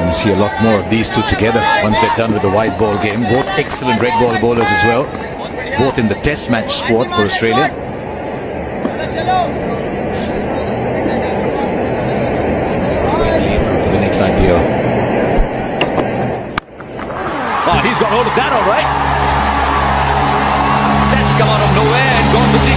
And see a lot more of these two together once they're done with the white ball game. Both excellent red ball bowlers as well. Both in the test match squad for Australia. For the next idea. Oh, he's got hold of that all right. That's come out of nowhere and gone for.